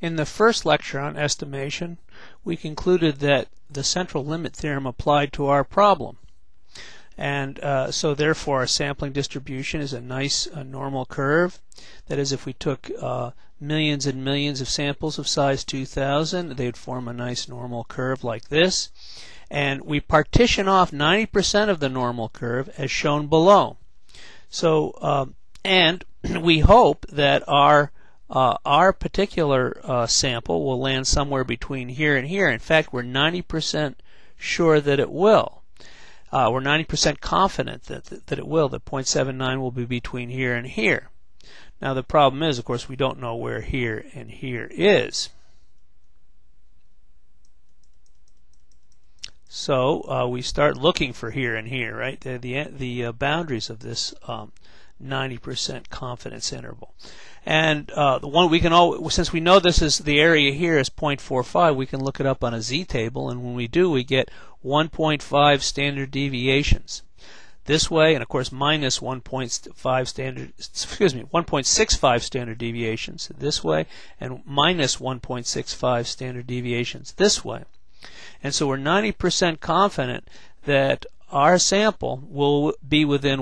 In the first lecture on estimation, we concluded that the central limit theorem applied to our problem. And uh, so therefore our sampling distribution is a nice uh, normal curve. That is, if we took uh, millions and millions of samples of size 2000, they'd form a nice normal curve like this. And we partition off 90% of the normal curve as shown below. So, um, and we hope that our uh, our particular uh, sample will land somewhere between here and here. In fact, we're 90% sure that it will. Uh, we're 90% confident that, that, that it will, that 0.79 will be between here and here. Now the problem is, of course, we don't know where here and here is. So uh, we start looking for here and here, right? The the, the uh, boundaries of this um, 90% confidence interval. And uh, the one we can all, since we know this is the area here is 0.45, we can look it up on a z-table, and when we do, we get 1.5 standard deviations this way, and of course minus 1.5 standard, excuse me, 1.65 standard deviations this way, and minus 1.65 standard deviations this way. And so we're 90% confident that our sample will be within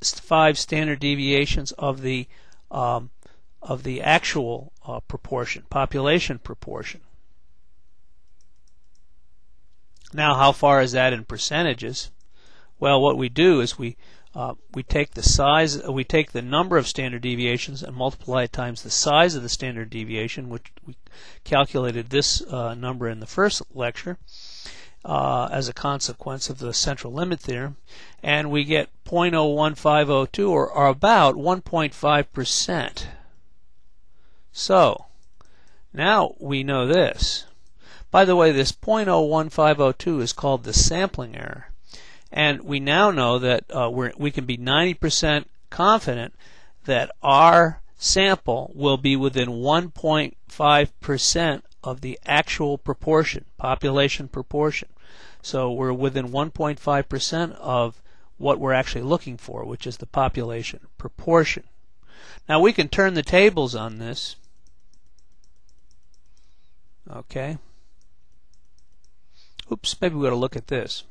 1.65 standard deviations of the um, of the actual uh, proportion, population proportion. Now, how far is that in percentages? Well, what we do is we uh, we take the size, we take the number of standard deviations and multiply it times the size of the standard deviation, which we calculated this uh, number in the first lecture uh, as a consequence of the central limit theorem, and we get 0.01502 or, or about 1.5 percent. So now we know this. By the way, this 0.01502 is called the sampling error. And we now know that uh, we can be 90% confident that our sample will be within 1.5% of the actual proportion, population proportion. So we're within 1.5% of what we're actually looking for, which is the population proportion. Now we can turn the tables on this. Okay. Oops, maybe we ought to look at this.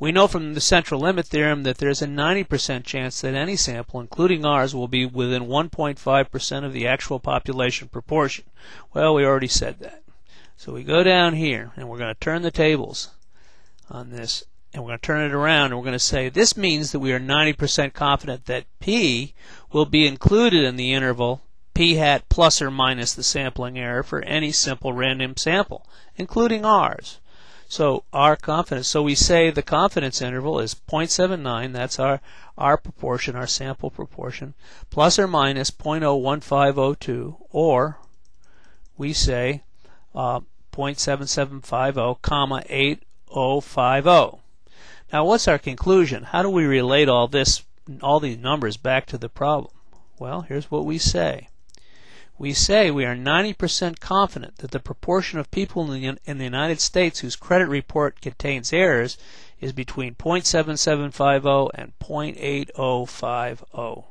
We know from the central limit theorem that there's a 90% chance that any sample, including ours, will be within 1.5% of the actual population proportion. Well, we already said that. So we go down here and we're going to turn the tables on this and we're going to turn it around and we're going to say this means that we are 90% confident that P will be included in the interval P hat plus or minus the sampling error for any simple random sample, including ours. So our confidence, so we say the confidence interval is 0.79, that's our, our proportion, our sample proportion, plus or minus 0.01502, or we say uh, 0.7750, comma 8050. Now what's our conclusion? How do we relate all this, all these numbers back to the problem? Well, here's what we say we say we are 90% confident that the proportion of people in the, in the United States whose credit report contains errors is between 0.7750 and 0.8050.